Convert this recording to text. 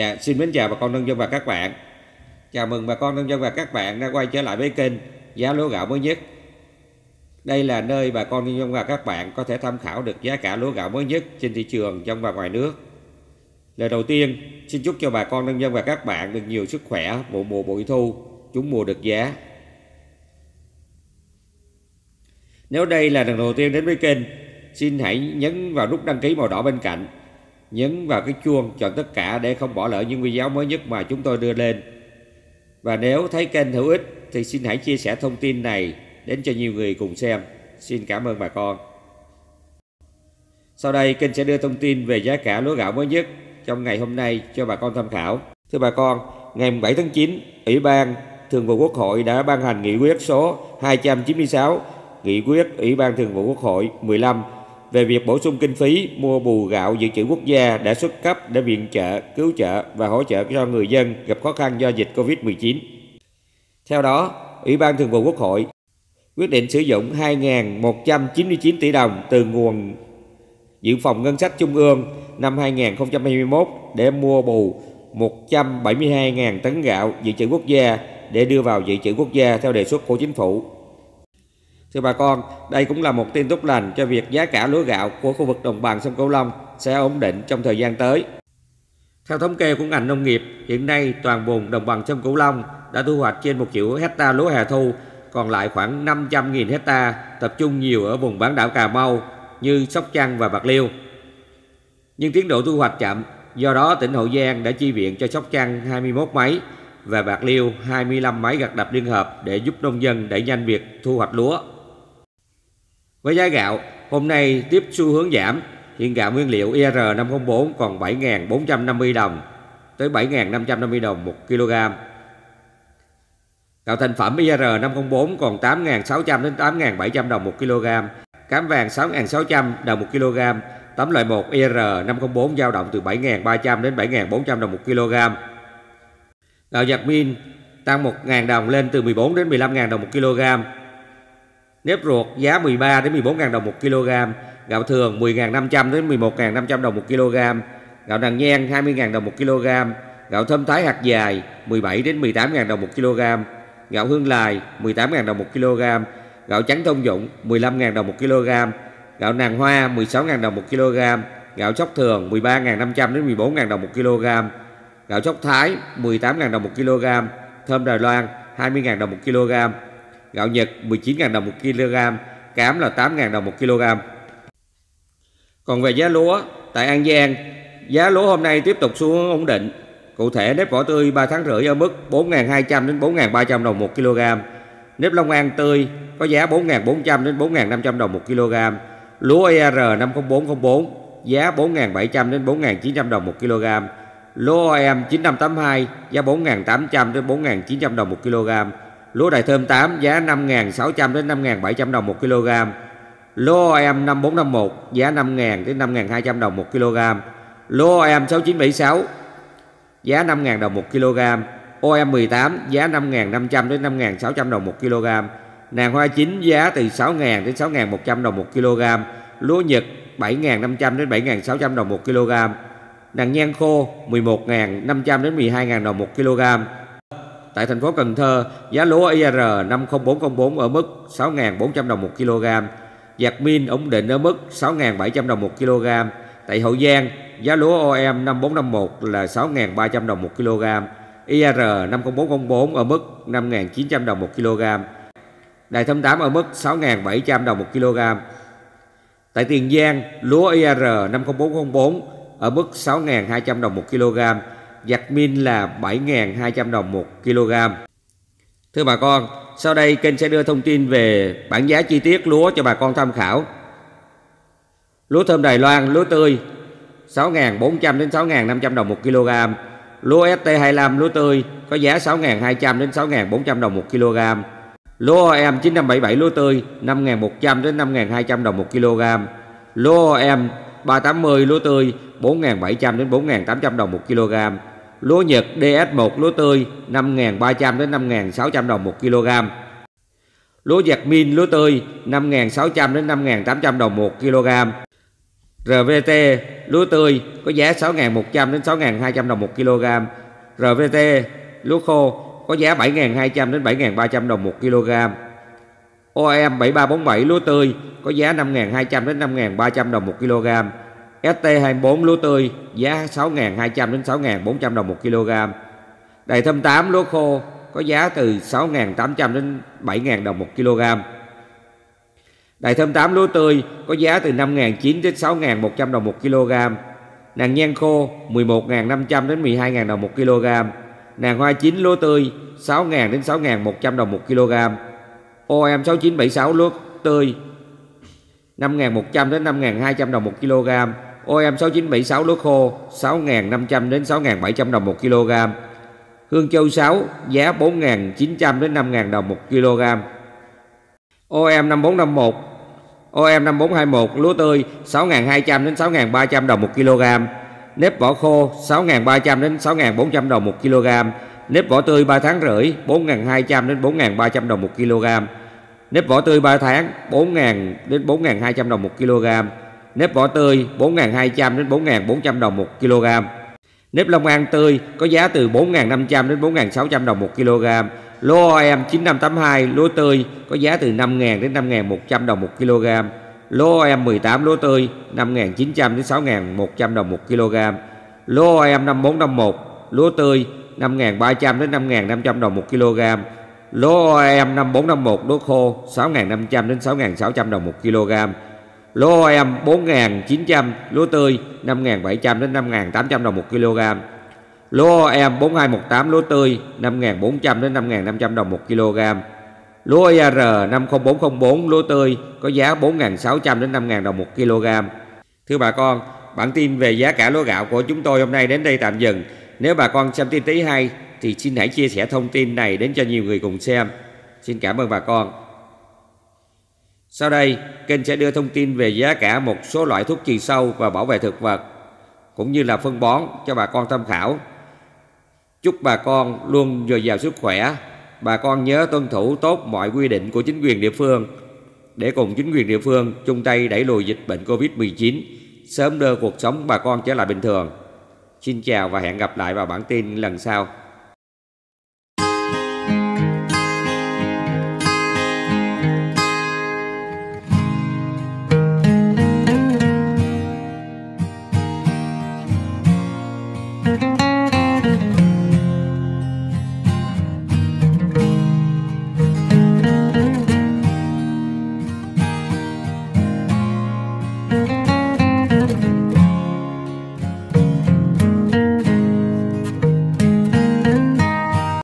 Dạ, xin mến chào bà con nông dân và các bạn. Chào mừng bà con nông dân và các bạn đã quay trở lại với kênh Giá lúa gạo mới nhất. Đây là nơi bà con nông dân và các bạn có thể tham khảo được giá cả lúa gạo mới nhất trên thị trường trong và ngoài nước. Lời đầu tiên, xin chúc cho bà con nông dân và các bạn được nhiều sức khỏe, vụ mùa bội thu, chúng mùa được giá. Nếu đây là lần đầu tiên đến với kênh, xin hãy nhấn vào nút đăng ký màu đỏ bên cạnh nhấn vào cái chuông chọn tất cả để không bỏ lỡ những video mới nhất mà chúng tôi đưa lên. Và nếu thấy kênh hữu ích thì xin hãy chia sẻ thông tin này đến cho nhiều người cùng xem. Xin cảm ơn bà con. Sau đây kênh sẽ đưa thông tin về giá cả lúa gạo mới nhất trong ngày hôm nay cho bà con tham khảo. Thưa bà con, ngày 7 tháng 9, Ủy ban Thường vụ Quốc hội đã ban hành nghị quyết số 296, nghị quyết Ủy ban Thường vụ Quốc hội 15 về việc bổ sung kinh phí mua bù gạo dự trữ quốc gia đã xuất cấp để viện trợ, cứu trợ và hỗ trợ cho người dân gặp khó khăn do dịch Covid-19. Theo đó, Ủy ban Thường vụ Quốc hội quyết định sử dụng 2.199 tỷ đồng từ nguồn dự phòng ngân sách trung ương năm 2021 để mua bù 172.000 tấn gạo dự trữ quốc gia để đưa vào dự trữ quốc gia theo đề xuất của chính phủ. Thưa bà con, đây cũng là một tin tốt lành cho việc giá cả lúa gạo của khu vực đồng bằng sông Cửu Long sẽ ổn định trong thời gian tới. Theo thống kê của ngành nông nghiệp, hiện nay toàn vùng đồng bằng sông Cửu Long đã thu hoạch trên 1 triệu hecta lúa hè thu, còn lại khoảng 500.000 hecta tập trung nhiều ở vùng bán đảo Cà Mau như Sóc Trăng và Bạc Liêu. Nhưng tiến độ thu hoạch chậm, do đó tỉnh Hậu Giang đã chi viện cho Sóc Trăng 21 máy và Bạc Liêu 25 máy gặt đập liên hợp để giúp nông dân đẩy nhanh việc thu hoạch lúa. Với giá gạo, hôm nay tiếp xu hướng giảm, hiện gạo nguyên liệu IR504 còn 7.450 đồng tới 7.550 đồng một kg. Gạo thành phẩm IR504 còn 8.600 đến 8.700 đồng một kg. Cám vàng 6.600 đồng một kg. Tấm loại 1 IR504 dao động từ 7.300 đến 7.400 đồng một kg. Gạo giặt min tăng 1.000 đồng lên từ 14 đến 15.000 đồng một kg. Nếp ruột giá 13 đến 14 000 đồng 1 kg, gạo thường 10.500 đến 11.500 đồng 1 kg, gạo nàng nhan 20.000 đồng 1 kg, gạo thơm thái hạt dài 17 đến 18.000 đồng 1 kg, gạo hương lài 18.000 đồng 1 kg, gạo trắng thông dụng 15.000 đồng 1 kg, gạo nàng hoa 16.000 đồng 1 kg, gạo sóc thường 13.500 đến 14.000 đồng 1 kg, gạo sóc thái 18.000 đồng 1 kg, thơm Đài Loan 20.000 đồng 1 kg, gạo Nhật 19.000 đồng một kg, cám là 8.000 đồng một kg. Còn về giá lúa, tại An Giang, giá lúa hôm nay tiếp tục xu hướng ổn định. Cụ thể nếp vỏ tươi 3 tháng rưỡi ở mức 4.200 đến 4.300 đồng một kg. Nếp Long An tươi có giá 4.400 đến 4.500 đồng một kg. Lúa ER 50404 giá 4.700 đến 4.900 đồng một kg. Lúa OM 9582 giá 4.800 đến 4.900 đồng một kg. Lúa đài Thơm 8 giá 5.600 đến 5.700 đồng 1 kg. Lúa em 5451 giá 5.000 đến 5.200 đồng 1 kg. Lúa em 6976 giá 5.000 đồng 1 kg. OM 18 giá 5.500 đến 5.600 đồng 1 kg. Nàng hoa chín, giá từ 6.000 đến 6.100 đồng 1 kg. Lúa Nhật 7.500 đến 7.600 đồng 1 kg. Nàng nhan khô 11.500 đến 12.000 đồng 1 kg. Tại thành phố Cần Thơ, giá lúa IR 50404 ở mức 6.400 đồng một kg. Giặc min ổn định ở mức 6.700 đồng một kg. Tại Hậu Giang, giá lúa OM 5451 là 6.300 đồng một kg. IR 50404 ở mức 5.900 đồng một kg. Đài thâm 8 ở mức 6.700 đồng một kg. Tại Tiền Giang, lúa IR 50404 ở mức 6.200 đồng một kg giặt min là 7.200 đồng 1 kg. Thưa bà con, sau đây kênh sẽ đưa thông tin về bảng giá chi tiết lúa cho bà con tham khảo. Lúa thơm Đài Loan, lúa tươi 6.400 đến 6.500 đồng 1 kg. Lúa ST25 lúa tươi có giá 6.200 đến 6.400 đồng 1 kg. Lúa OM 9577 lúa tươi 5.100 đến 5.200 đồng 1 kg. Lúa OM 380 lúa tươi 4.700 đến 4.800 đồng 1 kg. Lúa Nhật DS1 lúa tươi 5.300 đến 5.600 đồng 1 kg. Lúa giặt min, lúa tươi 5.600 đến 5.800 đồng 1 kg. RVT lúa tươi, có giá 6.100 đến 6.200 đồng 1 kg. RVT lúa khô, có giá 7.200 đến 7.300 đồng 1 kg. OM 7347 lúa tươi, có giá 5.200 đến 5.300 đồng 1 kg. ST24 lúa tươi, giá 6.200 đến 6.400 đồng 1 kg. Đầy thâm 8 lúa khô, có giá từ 6.800 đến 7.000 đồng 1 kg. Đại thơm 8 lúa tươi, có giá từ 5.900 đến 6.100 đồng 1 kg. Nàng nhan khô 11.500 đến 12.000 đồng 1 kg. Nàng hoa chín lúa tươi 6.000 đến 6.100 đồng 1 kg. OM 6976 lúa tươi 5.100 đến 5.200 đồng 1 kg. OM 6976 lúa khô 6.500 đến 6.700 đồng 1 kg. Hương Châu 6 giá 4.900 đến 5.000 đồng 1 kg. OM 5451 OM 5421 lúa tươi 6.200 đến 6.300 đồng 1 kg. Nếp vỏ khô 6.300 đến 6.400 đồng 1 kg. Nếp vỏ tươi 3 tháng rưỡi 4.200 đến 4.300 đồng 1 kg. Nếp vỏ tươi 3 tháng 4.000 đến 4.200 đồng 1 kg. Nếp vỏ tươi 4.200 đến 4.400 đồng 1 kg. Nếp Long An tươi có giá từ 4.500 đến 4.600 đồng 1 kg. Lúa OM 9582 lúa tươi có giá từ 5.000 đến 5.100 đồng 1 kg. Lúa OM 18 lúa tươi 5.900 đến 6.100 đồng 1 kg. Lúa OM 5451 lúa tươi 5.300 đến 5.500 đồng 1 kg. Lúa OM 5451 lúa khô 6.500 đến 6.600 đồng 1 kg. Lúa OM 4.900 lúa tươi 5.700 đến 5.800 đồng 1 kg. Lúa em 4218 lúa tươi 5.400 đến 5.500 đồng 1 kg. Lúa IR 50404 lúa tươi có giá 4.600 đến 5.000 đồng 1 kg. Thưa bà con, bản tin về giá cả lúa gạo của chúng tôi hôm nay đến đây tạm dừng. Nếu bà con xem tin tí hay thì xin hãy chia sẻ thông tin này đến cho nhiều người cùng xem. Xin cảm ơn bà con. Sau đây, kênh sẽ đưa thông tin về giá cả một số loại thuốc trừ sâu và bảo vệ thực vật cũng như là phân bón cho bà con tham khảo. Chúc bà con luôn dồi dào sức khỏe. Bà con nhớ tuân thủ tốt mọi quy định của chính quyền địa phương để cùng chính quyền địa phương chung tay đẩy lùi dịch bệnh Covid-19, sớm đưa cuộc sống bà con trở lại bình thường. Xin chào và hẹn gặp lại vào bản tin lần sau.